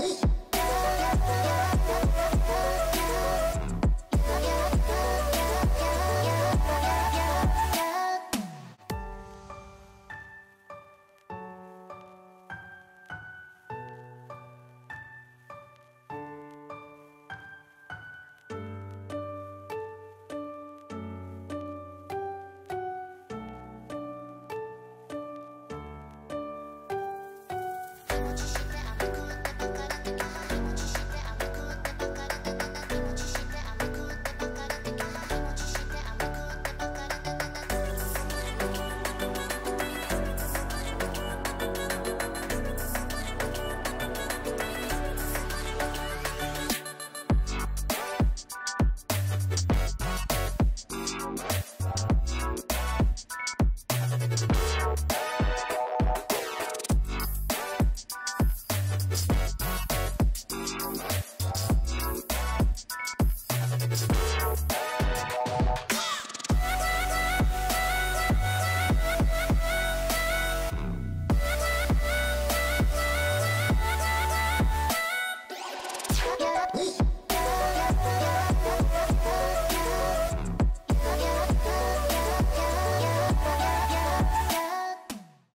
Eat. Bye.